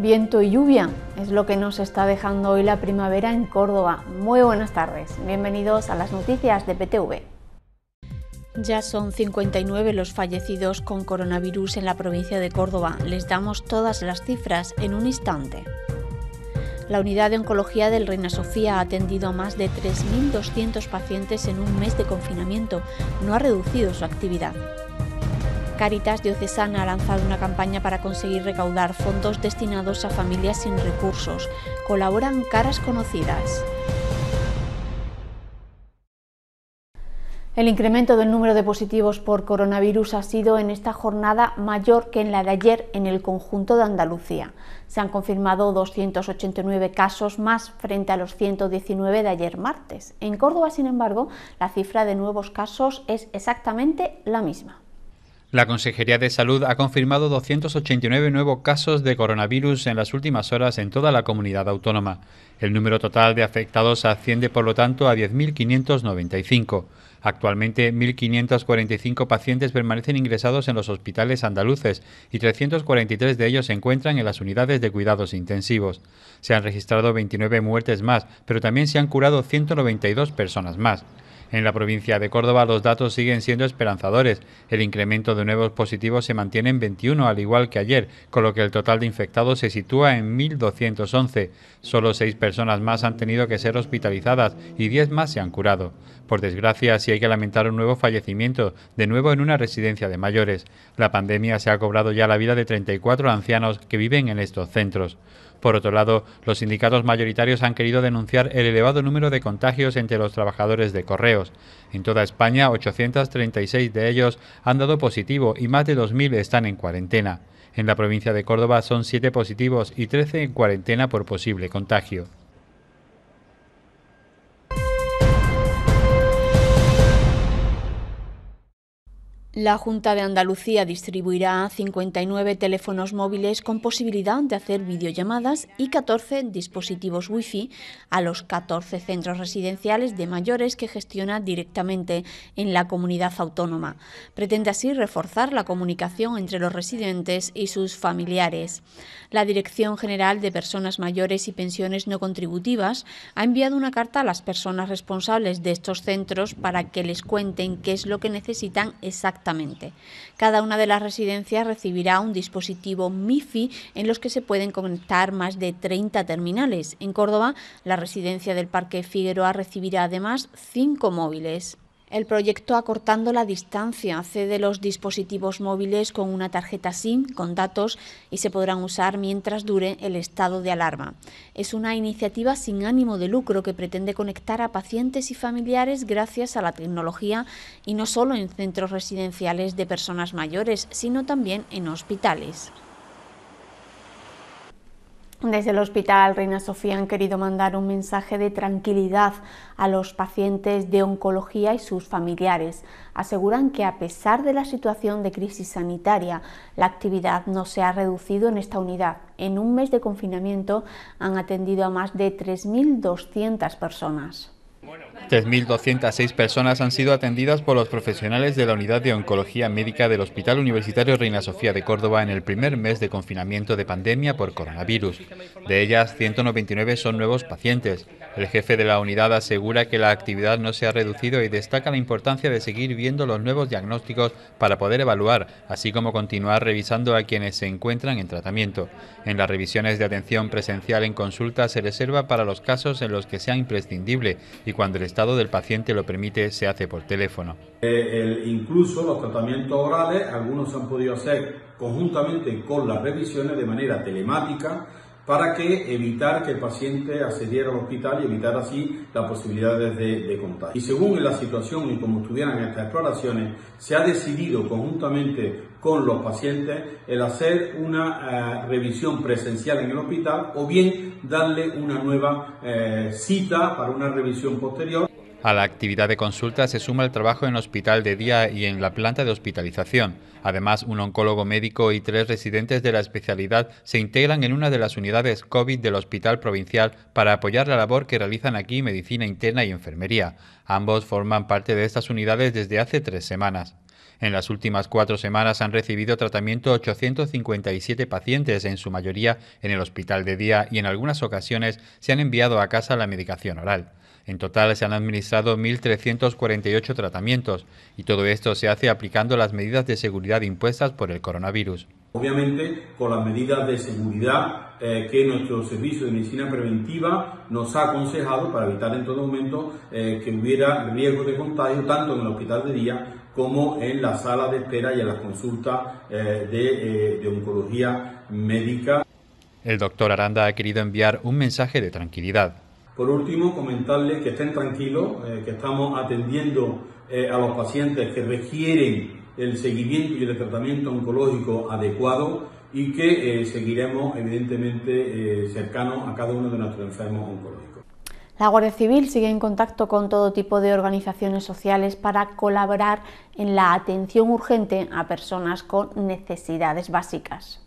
Viento y lluvia es lo que nos está dejando hoy la primavera en Córdoba. Muy buenas tardes, bienvenidos a las noticias de PTV. Ya son 59 los fallecidos con coronavirus en la provincia de Córdoba. Les damos todas las cifras en un instante. La unidad de oncología del Reina Sofía ha atendido a más de 3.200 pacientes en un mes de confinamiento. No ha reducido su actividad. Caritas Diocesana ha lanzado una campaña para conseguir recaudar fondos destinados a familias sin recursos. Colaboran caras conocidas. El incremento del número de positivos por coronavirus ha sido en esta jornada mayor que en la de ayer en el conjunto de Andalucía. Se han confirmado 289 casos más frente a los 119 de ayer martes. En Córdoba, sin embargo, la cifra de nuevos casos es exactamente la misma. La Consejería de Salud ha confirmado 289 nuevos casos de coronavirus en las últimas horas en toda la comunidad autónoma. El número total de afectados asciende, por lo tanto, a 10.595. Actualmente, 1.545 pacientes permanecen ingresados en los hospitales andaluces y 343 de ellos se encuentran en las unidades de cuidados intensivos. Se han registrado 29 muertes más, pero también se han curado 192 personas más. En la provincia de Córdoba los datos siguen siendo esperanzadores. El incremento de nuevos positivos se mantiene en 21, al igual que ayer, con lo que el total de infectados se sitúa en 1.211. Solo seis personas más han tenido que ser hospitalizadas y 10 más se han curado. Por desgracia, sí hay que lamentar un nuevo fallecimiento, de nuevo en una residencia de mayores. La pandemia se ha cobrado ya la vida de 34 ancianos que viven en estos centros. Por otro lado, los sindicatos mayoritarios han querido denunciar el elevado número de contagios entre los trabajadores de En toda España, 836 de ellos han dado positivo y más de 2.000 están en cuarentena. En la provincia de Córdoba son 7 positivos y 13 en cuarentena por posible contagio. La Junta de Andalucía distribuirá 59 teléfonos móviles con posibilidad de hacer videollamadas y 14 dispositivos Wi-Fi a los 14 centros residenciales de mayores que gestiona directamente en la comunidad autónoma. Pretende así reforzar la comunicación entre los residentes y sus familiares. La Dirección General de Personas Mayores y Pensiones No Contributivas ha enviado una carta a las personas responsables de estos centros para que les cuenten qué es lo que necesitan exactamente Exactamente. Cada una de las residencias recibirá un dispositivo MIFI en los que se pueden conectar más de 30 terminales. En Córdoba, la residencia del Parque Figueroa recibirá además cinco móviles. El proyecto Acortando la Distancia cede los dispositivos móviles con una tarjeta SIM con datos y se podrán usar mientras dure el estado de alarma. Es una iniciativa sin ánimo de lucro que pretende conectar a pacientes y familiares gracias a la tecnología y no solo en centros residenciales de personas mayores, sino también en hospitales. Desde el Hospital Reina Sofía han querido mandar un mensaje de tranquilidad a los pacientes de oncología y sus familiares. Aseguran que a pesar de la situación de crisis sanitaria, la actividad no se ha reducido en esta unidad. En un mes de confinamiento han atendido a más de 3.200 personas. 3.206 personas han sido atendidas por los profesionales de la Unidad de Oncología Médica del Hospital Universitario Reina Sofía de Córdoba en el primer mes de confinamiento de pandemia por coronavirus. De ellas, 199 son nuevos pacientes. El jefe de la unidad asegura que la actividad no se ha reducido y destaca la importancia de seguir viendo los nuevos diagnósticos para poder evaluar, así como continuar revisando a quienes se encuentran en tratamiento. En las revisiones de atención presencial en consulta se reserva para los casos en los que sea imprescindible y cuando el estado del paciente lo permite se hace por teléfono. Eh, el- incluso los tratamientos orales, algunos se han podido hacer conjuntamente con las revisiones de manera telemática para que evitar que el paciente accediera al hospital y evitar así las posibilidades de, de contagio. Y según la situación y como estuvieran estas exploraciones, se ha decidido conjuntamente con los pacientes el hacer una eh, revisión presencial en el hospital o bien darle una nueva eh, cita para una revisión posterior. A la actividad de consulta se suma el trabajo en hospital de día y en la planta de hospitalización. Además, un oncólogo médico y tres residentes de la especialidad se integran en una de las unidades COVID del Hospital Provincial para apoyar la labor que realizan aquí medicina interna y enfermería. Ambos forman parte de estas unidades desde hace tres semanas. En las últimas cuatro semanas han recibido tratamiento 857 pacientes, en su mayoría en el hospital de día, y en algunas ocasiones se han enviado a casa la medicación oral. En total se han administrado 1.348 tratamientos y todo esto se hace aplicando las medidas de seguridad impuestas por el coronavirus. Obviamente con las medidas de seguridad eh, que nuestro servicio de medicina preventiva nos ha aconsejado para evitar en todo momento eh, que hubiera riesgo de contagio tanto en el hospital de día como en la sala de espera y en las consultas eh, de, de oncología médica. El doctor Aranda ha querido enviar un mensaje de tranquilidad. Por último, comentarles que estén tranquilos, eh, que estamos atendiendo eh, a los pacientes que requieren el seguimiento y el tratamiento oncológico adecuado y que eh, seguiremos evidentemente cercanos a cada uno de nuestros enfermos oncológicos. La Guardia Civil sigue en contacto con todo tipo de organizaciones sociales para colaborar en la atención urgente a personas con necesidades básicas.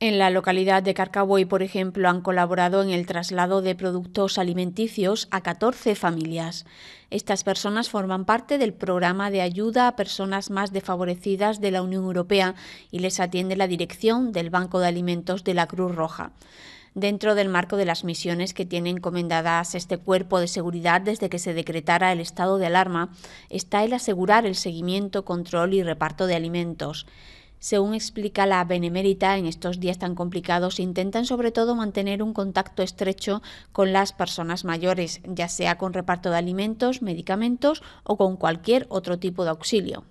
En la localidad de Carcaboy, por ejemplo, han colaborado en el traslado de productos alimenticios a 14 familias. Estas personas forman parte del programa de ayuda a personas más desfavorecidas de la Unión Europea y les atiende la dirección del Banco de Alimentos de la Cruz Roja. Dentro del marco de las misiones que tiene encomendadas este cuerpo de seguridad desde que se decretara el estado de alarma, está el asegurar el seguimiento, control y reparto de alimentos. Según explica la Benemérita, en estos días tan complicados intentan sobre todo mantener un contacto estrecho con las personas mayores, ya sea con reparto de alimentos, medicamentos o con cualquier otro tipo de auxilio.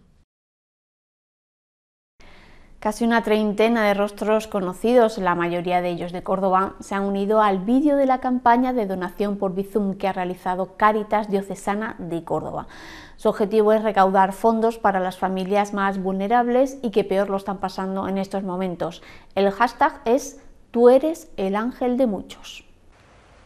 Casi una treintena de rostros conocidos, la mayoría de ellos de Córdoba, se han unido al vídeo de la campaña de donación por Bizum que ha realizado Cáritas Diocesana de Córdoba. Su objetivo es recaudar fondos para las familias más vulnerables y que peor lo están pasando en estos momentos. El hashtag es Tú eres el ángel de muchos.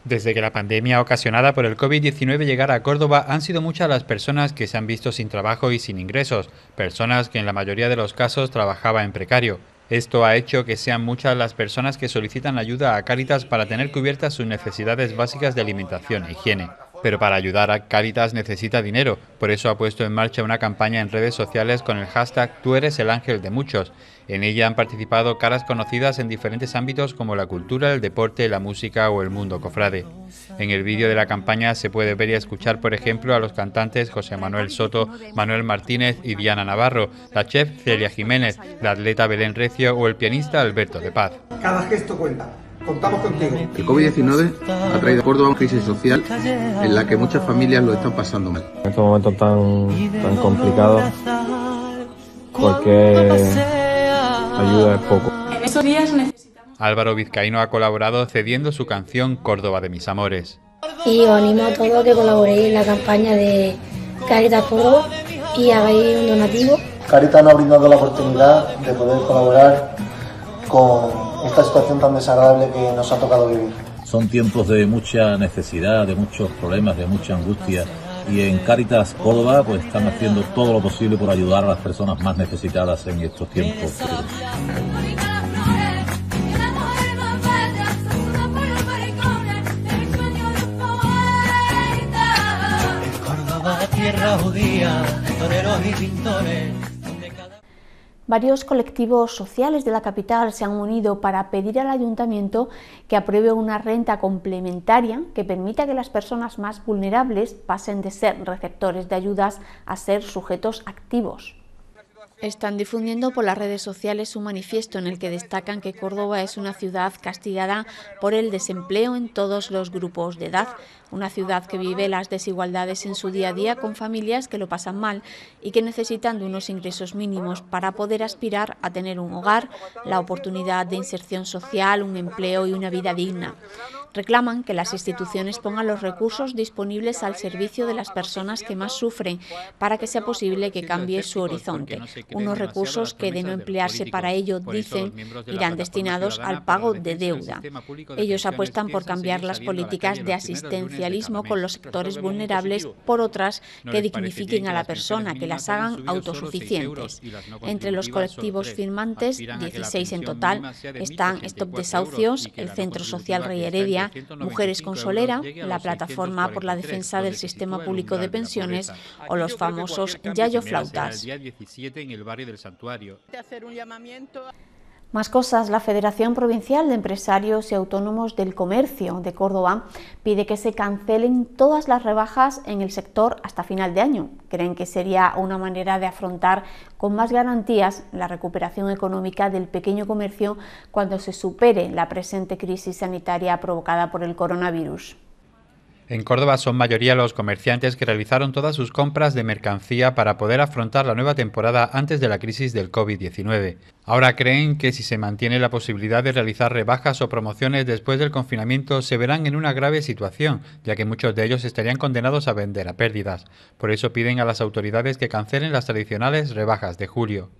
Desde que la pandemia ocasionada por el COVID-19 llegara a Córdoba, han sido muchas las personas que se han visto sin trabajo y sin ingresos, personas que en la mayoría de los casos trabajaba en precario. Esto ha hecho que sean muchas las personas que solicitan ayuda a Cáritas para tener cubiertas sus necesidades básicas de alimentación e higiene. Pero para ayudar a Cáritas necesita dinero, por eso ha puesto en marcha una campaña en redes sociales con el hashtag Tú eres el ángel de muchos. En ella han participado caras conocidas en diferentes ámbitos como la cultura, el deporte, la música o el mundo cofrade. En el vídeo de la campaña se puede ver y escuchar, por ejemplo, a los cantantes José Manuel Soto, Manuel Martínez y Diana Navarro, la chef Celia Jiménez, la atleta Belén Recio o el pianista Alberto de Paz. Cada gesto cuenta. Contamos contigo. El COVID-19 ha traído a Córdoba una crisis social en la que muchas familias lo están pasando mal. En estos momentos tan, tan complicados, porque ayuda es poco. En esos días necesitamos... Álvaro Vizcaíno ha colaborado cediendo su canción Córdoba de mis amores. Y os animo a todos a que colaboréis en la campaña de Caritas Córdoba y hagáis un donativo. Caritas nos ha brindado la oportunidad de poder colaborar con esta situación tan desagradable que nos ha tocado vivir. Son tiempos de mucha necesidad, de muchos problemas, de mucha angustia y en Caritas Córdoba pues están haciendo todo lo posible por ayudar a las personas más necesitadas en estos tiempos. tierra judía, toreros y pintores. Varios colectivos sociales de la capital se han unido para pedir al ayuntamiento que apruebe una renta complementaria que permita que las personas más vulnerables pasen de ser receptores de ayudas a ser sujetos activos. Están difundiendo por las redes sociales un manifiesto en el que destacan que Córdoba es una ciudad castigada por el desempleo en todos los grupos de edad, una ciudad que vive las desigualdades en su día a día con familias que lo pasan mal y que necesitan de unos ingresos mínimos para poder aspirar a tener un hogar, la oportunidad de inserción social, un empleo y una vida digna. Reclaman que las instituciones pongan los recursos disponibles al servicio de las personas que más sufren para que sea posible que cambie su horizonte. Unos recursos que de no emplearse para ello, dicen, irán destinados al pago de deuda. Ellos apuestan por cambiar las políticas de asistencialismo con los sectores vulnerables por otras que dignifiquen a la persona, que las hagan autosuficientes. Entre los colectivos firmantes, 16 en total, están Stop Desahucios, el Centro Social Rey Heredia, Mujeres con Solera, la Plataforma por la Defensa del Sistema Público de Pensiones o los famosos Yayo Flautas. Más cosas, la Federación Provincial de Empresarios y Autónomos del Comercio de Córdoba pide que se cancelen todas las rebajas en el sector hasta final de año. Creen que sería una manera de afrontar con más garantías la recuperación económica del pequeño comercio cuando se supere la presente crisis sanitaria provocada por el coronavirus. En Córdoba son mayoría los comerciantes que realizaron todas sus compras de mercancía para poder afrontar la nueva temporada antes de la crisis del COVID-19. Ahora creen que si se mantiene la posibilidad de realizar rebajas o promociones después del confinamiento se verán en una grave situación, ya que muchos de ellos estarían condenados a vender a pérdidas. Por eso piden a las autoridades que cancelen las tradicionales rebajas de julio.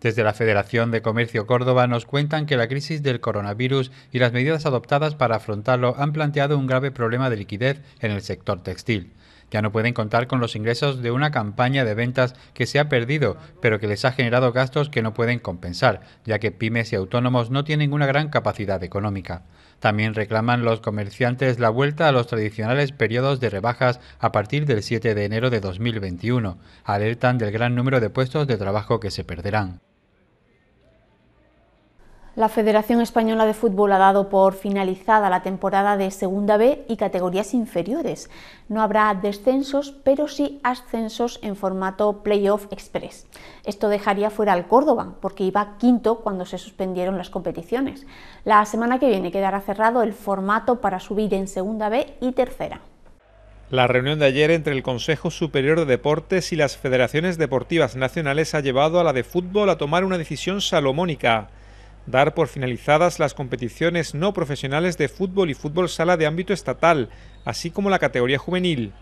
Desde la Federación de Comercio Córdoba nos cuentan que la crisis del coronavirus y las medidas adoptadas para afrontarlo han planteado un grave problema de liquidez en el sector textil. Ya no pueden contar con los ingresos de una campaña de ventas que se ha perdido, pero que les ha generado gastos que no pueden compensar, ya que pymes y autónomos no tienen una gran capacidad económica. También reclaman los comerciantes la vuelta a los tradicionales periodos de rebajas a partir del 7 de enero de 2021. Alertan del gran número de puestos de trabajo que se perderán. La Federación Española de Fútbol ha dado por finalizada la temporada de Segunda B y categorías inferiores. No habrá descensos, pero sí ascensos en formato Playoff Express. Esto dejaría fuera al Córdoba, porque iba quinto cuando se suspendieron las competiciones. La semana que viene quedará cerrado el formato para subir en Segunda B y Tercera. La reunión de ayer entre el Consejo Superior de Deportes y las federaciones deportivas nacionales ha llevado a la de fútbol a tomar una decisión salomónica dar por finalizadas las competiciones no profesionales de fútbol y fútbol sala de ámbito estatal, así como la categoría juvenil,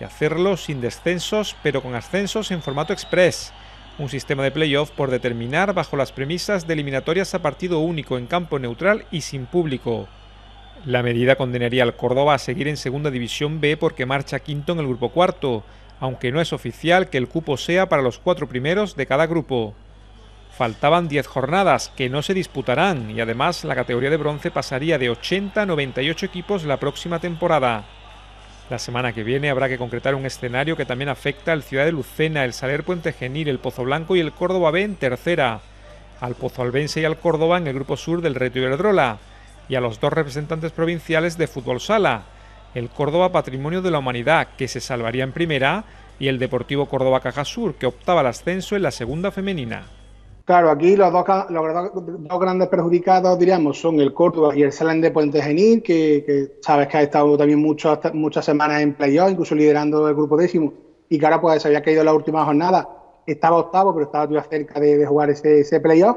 y hacerlo sin descensos pero con ascensos en formato express, un sistema de playoff por determinar bajo las premisas de eliminatorias a partido único en campo neutral y sin público. La medida condenaría al Córdoba a seguir en Segunda División B porque marcha quinto en el grupo cuarto, aunque no es oficial que el cupo sea para los cuatro primeros de cada grupo. Faltaban 10 jornadas que no se disputarán y además la categoría de bronce pasaría de 80 a 98 equipos la próxima temporada. La semana que viene habrá que concretar un escenario que también afecta al Ciudad de Lucena, el Saler Puente Genil, el Pozo Blanco y el Córdoba B en tercera, al Pozo Albense y al Córdoba en el grupo sur del Reto Iberdrola y a los dos representantes provinciales de fútbol sala, el Córdoba Patrimonio de la Humanidad, que se salvaría en primera, y el Deportivo Córdoba Caja Sur, que optaba al ascenso en la segunda femenina. Claro, aquí los dos, dos, grandes perjudicados, diríamos, son el Córdoba y el Salén de Puente Genil, que, sabes que ha estado también muchas muchas semanas en playoff, incluso liderando el grupo décimo, y que ahora pues se había caído en la última jornada. Estaba octavo, pero estaba todavía cerca de, jugar ese, ese playoff.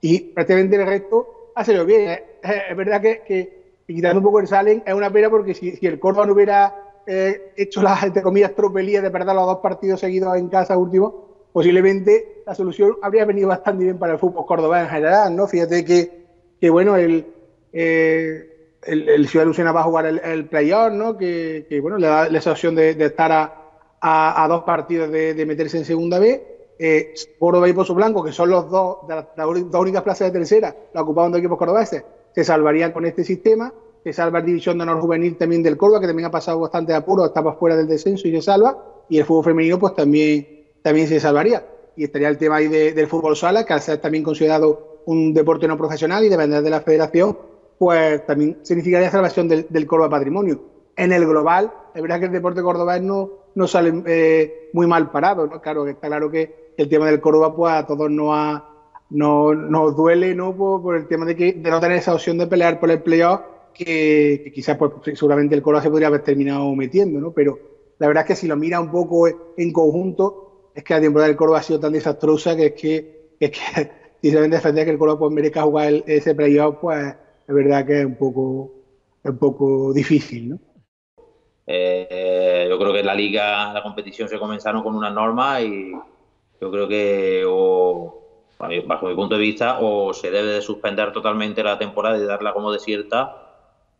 Y prácticamente el resto ha salido bien. Es, verdad que, que, quitando un poco el Salen es una pena porque si, el Córdoba no hubiera eh, hecho las, entre comillas, tropelías de perder los dos partidos seguidos en casa último, posiblemente la solución habría venido bastante bien para el fútbol córdoba en general, ¿no? Fíjate que, que bueno, el, eh, el, Ciudad Lucena va a jugar el, el playoff, ¿no? Que, que, bueno, le da esa opción de, estar a, a, dos partidos de, meterse en segunda B. Eh, Córdoba y Pozo Blanco, que son los dos, de las, dos únicas plazas de tercera, la ocupaban dos equipos cordobeses, se salvarían con este sistema. Se salva la división de honor juvenil también del Córdoba, que también ha pasado bastante apuro, estaba fuera del descenso y se salva. Y el fútbol femenino, pues también también se salvaría. Y estaría el tema ahí del fútbol sala, que al ser también considerado un deporte no profesional y depender de la federación, pues también significaría salvación del, Córdoba Patrimonio. En el global, es verdad que el deporte cordobés no, no sale eh, muy mal parado, ¿no? Claro, está claro que, el tema del Córdoba, pues a todos nos, ha, no, duele ¿no? Por, el tema de, que, de no tener esa opción de pelear por el playoff, que, que quizás pues, seguramente el Córdoba se podría haber terminado metiendo, ¿no? Pero la verdad es que si lo mira un poco en conjunto, es que la temporada del Córdoba ha sido tan desastrosa que es que, es que si se defender que el Córdoba pues, merezca jugar ese playoff, pues es verdad que es un poco, un poco difícil, ¿no? Eh, yo creo que la liga, la competición se comenzaron con unas normas y yo creo que o, bajo mi punto de vista o se debe de suspender totalmente la temporada y darla como desierta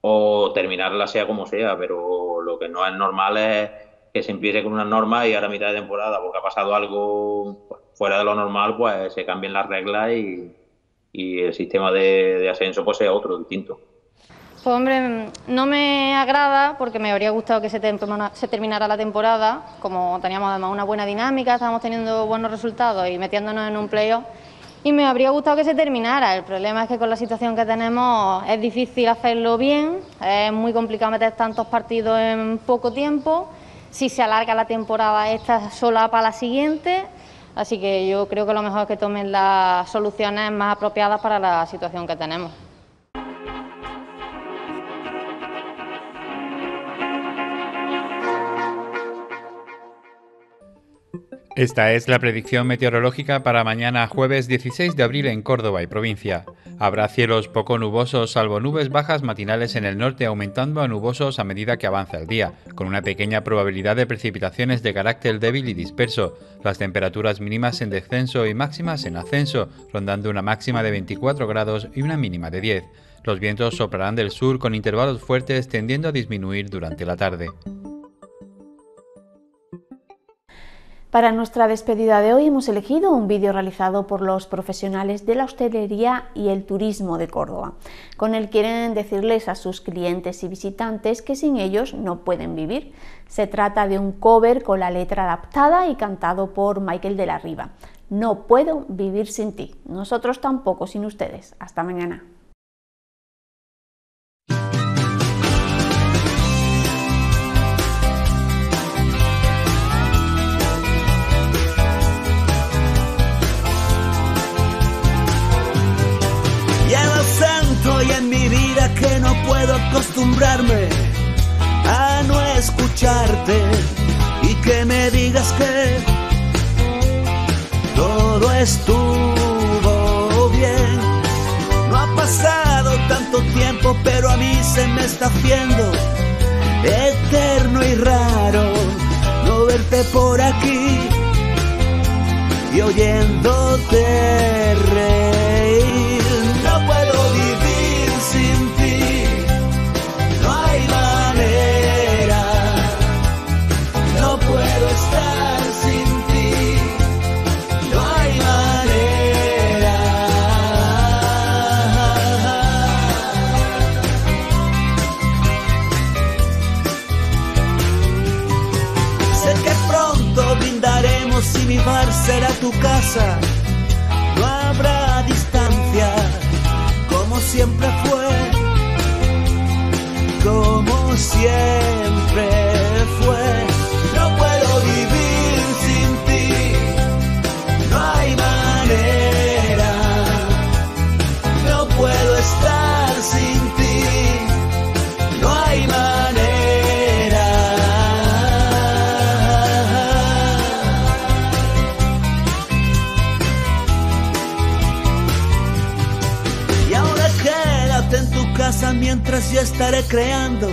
o terminarla sea como sea, pero lo que no es normal es que se empiece con unas normas y ahora mitad de temporada, porque ha pasado algo fuera de lo normal, pues se cambien las reglas y, el sistema de, ascenso pues sea otro, distinto. Pues hombre, no me agrada porque me habría gustado que se, se, terminara la temporada, como teníamos además una buena dinámica, estábamos teniendo buenos resultados y metiéndonos en un playoff y me habría gustado que se terminara. El problema es que con la situación que tenemos es difícil hacerlo bien, es muy complicado meter tantos partidos en poco tiempo. Si se alarga la temporada esta sola para la siguiente, así que yo creo que lo mejor es que tomen las soluciones más apropiadas para la situación que tenemos. Esta es la predicción meteorológica para mañana jueves 16 de abril en Córdoba y provincia. Habrá cielos poco nubosos, salvo nubes bajas matinales en el norte, aumentando a nubosos a medida que avanza el día, con una pequeña probabilidad de precipitaciones de carácter débil y disperso. Las temperaturas mínimas en descenso y máximas en ascenso, rondando una máxima de 24 grados y una mínima de 10. Los vientos soplarán del sur con intervalos fuertes tendiendo a disminuir durante la tarde. Para nuestra despedida de hoy hemos elegido un vídeo realizado por los profesionales de la hostelería y el turismo de Córdoba, con el quieren decirles a sus clientes y visitantes que sin ellos no pueden vivir. Se trata de un cover con la letra adaptada y cantado por Michael de la Riva. No puedo vivir sin ti, nosotros tampoco sin ustedes. Hasta mañana. Se me está haciendo eterno y raro no verte por aquí y oyéndote reír. Será tu casa, no habrá distancia, como siempre fue, como siempre mientras yo estaré creando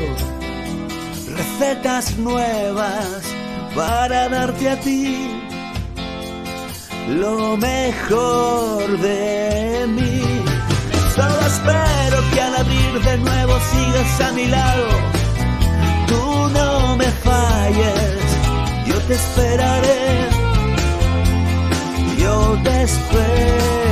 recetas nuevas para darte a ti lo mejor de mí. Solo espero que al abrir de nuevo sigas a mi lado. Tú no me falles, yo te esperaré. Yo te esperaré.